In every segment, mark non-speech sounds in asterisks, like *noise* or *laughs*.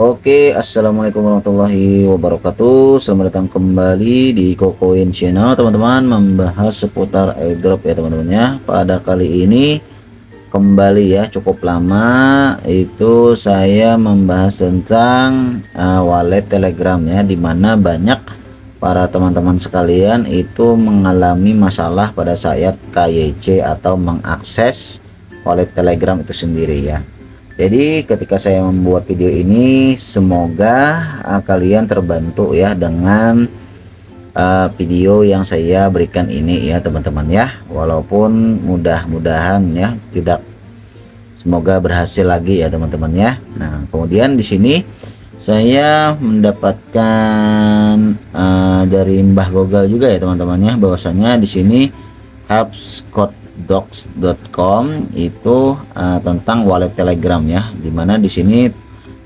Oke assalamualaikum warahmatullahi wabarakatuh. Selamat datang kembali di Kokoin channel teman-teman Membahas seputar airdrop ya teman-teman ya. Pada kali ini kembali ya cukup lama Itu saya membahas tentang uh, wallet telegram ya Di mana banyak para teman-teman sekalian itu mengalami masalah pada saat KYC atau mengakses wallet telegram itu sendiri ya jadi ketika saya membuat video ini semoga uh, kalian terbantu ya dengan uh, video yang saya berikan ini ya teman-teman ya. Walaupun mudah-mudahan ya tidak semoga berhasil lagi ya teman-teman ya. Nah kemudian di sini saya mendapatkan uh, dari Mbah Google juga ya teman-teman ya. Bahwasanya di sini code docs.com itu uh, tentang wallet Telegram ya di mana di sini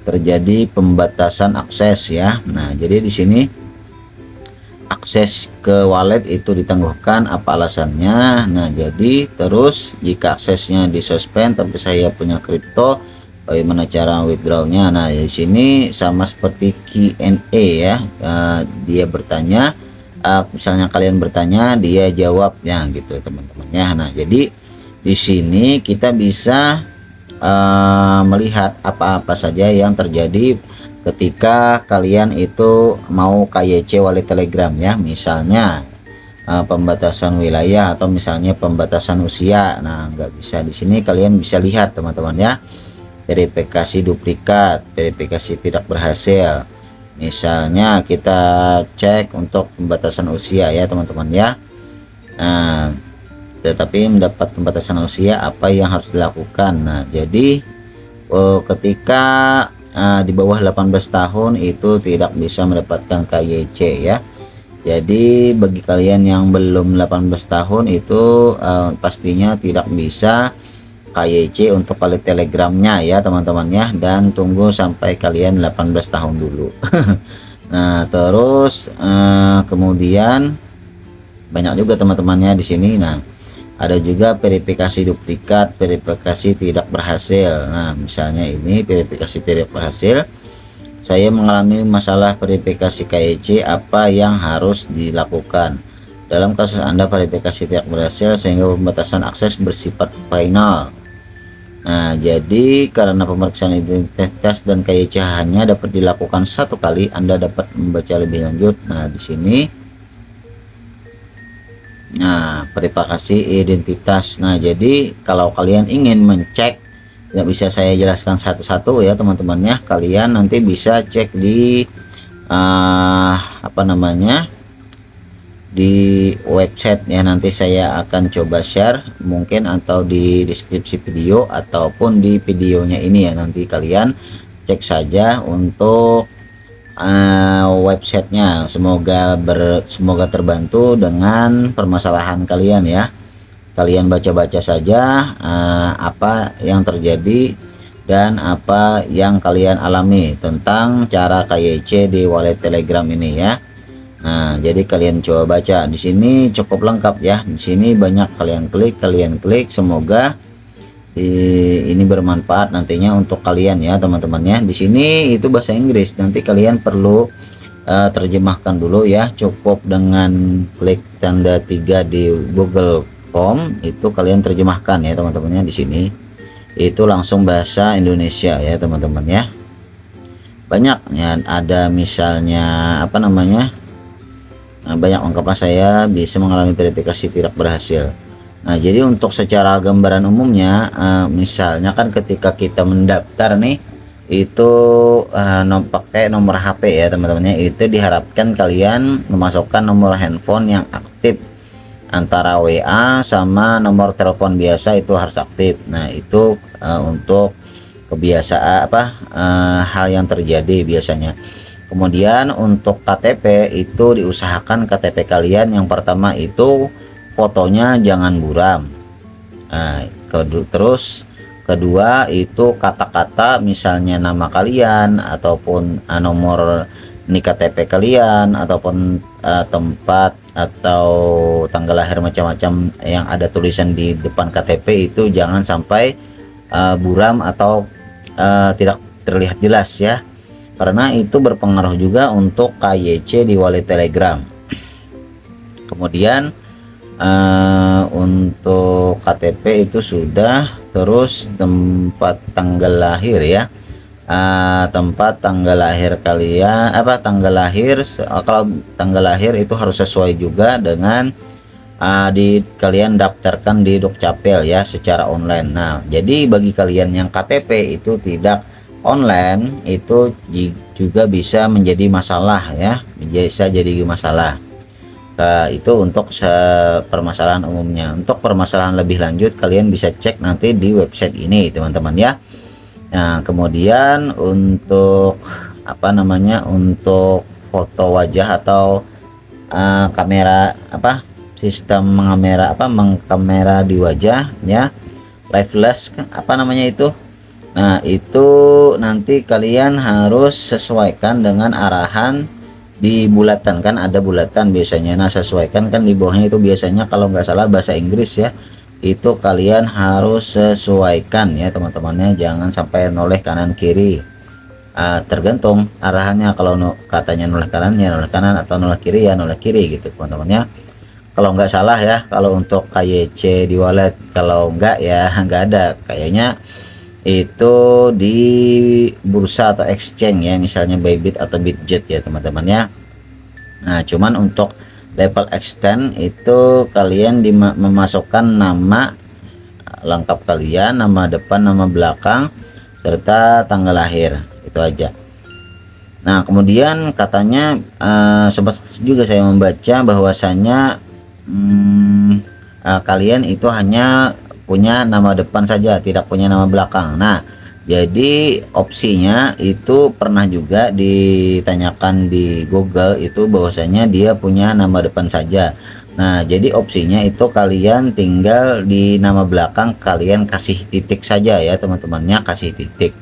terjadi pembatasan akses ya. Nah jadi di sini akses ke wallet itu ditangguhkan apa alasannya? Nah jadi terus jika aksesnya disuspend tapi saya punya kripto bagaimana cara withdrawnya? Nah di sini sama seperti Q&A ya uh, dia bertanya uh, misalnya kalian bertanya dia jawabnya gitu teman-teman ya nah jadi di sini kita bisa uh, melihat apa-apa saja yang terjadi ketika kalian itu mau KYC wali telegram ya. Misalnya uh, pembatasan wilayah atau misalnya pembatasan usia. Nah nggak bisa. Di sini kalian bisa lihat teman-teman ya. Verifikasi duplikat verifikasi tidak berhasil misalnya kita cek untuk pembatasan usia ya teman-teman ya. Nah tetapi mendapat pembatasan usia apa yang harus dilakukan? Nah jadi oh, ketika uh, di bawah 18 tahun itu tidak bisa mendapatkan KYC ya. Jadi bagi kalian yang belum 18 tahun itu uh, pastinya tidak bisa KYC untuk kali telegramnya ya teman-teman ya. Dan tunggu sampai kalian 18 tahun dulu. *laughs* Nah terus eh, kemudian banyak juga teman-temannya di sini. Nah ada juga verifikasi duplikat verifikasi tidak berhasil. Nah misalnya ini verifikasi tidak berhasil. Saya mengalami masalah verifikasi KYC apa yang harus dilakukan? Dalam kasus Anda verifikasi tidak berhasil sehingga pembatasan akses bersifat final Nah, jadi karena pemeriksaan identitas dan KYC hanya dapat dilakukan satu kali, Anda dapat membaca lebih lanjut. Nah, di sini Nah, verifikasi identitas. Nah, jadi kalau kalian ingin mencek tidak bisa saya jelaskan satu-satu ya, teman-teman ya. Kalian nanti bisa cek di uh, apa namanya? Di website ya nanti saya akan coba share mungkin atau di deskripsi video ataupun di videonya ini ya. Nanti kalian cek saja untuk uh, websitenya. Semoga ber semoga terbantu dengan permasalahan kalian ya. Kalian baca-baca saja uh, apa yang terjadi dan apa yang kalian alami tentang cara KYC di wallet telegram ini ya Nah, jadi kalian coba baca di sini cukup lengkap ya. Di sini banyak kalian klik, kalian klik. Semoga ini bermanfaat nantinya untuk kalian ya, teman-teman ya. Di sini itu bahasa Inggris. Nanti kalian perlu uh, terjemahkan dulu ya. Cukup dengan klik tanda tiga di Google Form itu kalian terjemahkan ya, teman-temannya di sini. Itu langsung bahasa Indonesia ya, teman-teman ya. Banyak ya ada misalnya apa namanya? Nah, banyak ungkapan saya bisa mengalami verifikasi tidak berhasil. Nah, jadi untuk secara gambaran umumnya, uh, misalnya kan ketika kita mendaftar nih, itu uh, nom pakai nomor HP ya teman-temannya, itu diharapkan kalian memasukkan nomor handphone yang aktif antara WA sama nomor telepon biasa itu harus aktif. Nah, itu uh, untuk kebiasaan apa uh, hal yang terjadi biasanya kemudian untuk KTP itu diusahakan KTP kalian yang pertama itu fotonya jangan buram. Nah, terus kedua itu kata-kata misalnya nama kalian ataupun uh, nomor nik KTP kalian ataupun uh, tempat atau tanggal lahir macam-macam yang ada tulisan di depan KTP itu jangan sampai uh, buram atau uh, tidak terlihat jelas ya karena itu berpengaruh juga untuk KYC di wallet Telegram. Kemudian uh, untuk KTP itu sudah terus tempat tanggal lahir ya. Uh, tempat tanggal lahir kalian apa tanggal lahir uh, kalau tanggal lahir itu harus sesuai juga dengan uh, di kalian daftarkan di Dukcapil ya secara online. Nah jadi bagi kalian yang KTP itu tidak online itu juga bisa menjadi masalah ya. Bisa jadi masalah. Uh, itu untuk permasalahan umumnya. Untuk permasalahan lebih lanjut kalian bisa cek nanti di website ini teman-teman ya. Nah kemudian untuk apa namanya untuk foto wajah atau uh, kamera apa sistem kamera apa mengkamera di wajah ya. Lifeless apa namanya itu Nah itu nanti kalian harus sesuaikan dengan arahan di bulatan. Kan ada bulatan biasanya. Nah sesuaikan kan di bawahnya itu biasanya kalau nggak salah bahasa Inggris ya itu kalian harus sesuaikan ya teman-temannya. Jangan sampai noleh kanan kiri. Uh, tergantung arahannya. Kalau no, katanya noleh kanan ya noleh kanan. Atau noleh kiri ya noleh kiri gitu teman-temannya. Kalau nggak salah ya kalau untuk KYC di wallet. Kalau nggak ya *laughs* nggak ada. Kayaknya itu di bursa atau exchange ya misalnya Bybit atau Bitget ya teman-temannya nah cuman untuk level extend itu kalian memasukkan nama lengkap kalian nama depan nama belakang serta tanggal lahir itu aja. Nah kemudian katanya uh, sempat juga saya membaca bahwasanya hmm, uh, kalian itu hanya punya nama depan saja tidak punya nama belakang. Nah jadi opsinya itu pernah juga ditanyakan di Google itu bahwasanya dia punya nama depan saja. Nah jadi opsinya itu kalian tinggal di nama belakang kalian kasih titik saja ya teman-temannya kasih titik.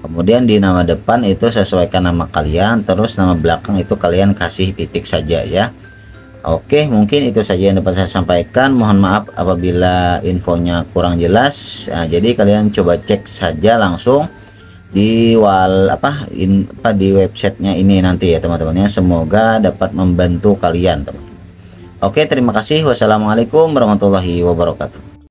Kemudian di nama depan itu sesuaikan nama kalian terus nama belakang itu kalian kasih titik saja ya Oke mungkin itu saja yang dapat saya sampaikan. Mohon maaf apabila infonya kurang jelas. Nah, jadi kalian coba cek saja langsung di wal apa, in, apa di websitenya ini nanti ya teman-temannya semoga dapat membantu kalian teman. Oke terima kasih. Wassalamualaikum warahmatullahi wabarakatuh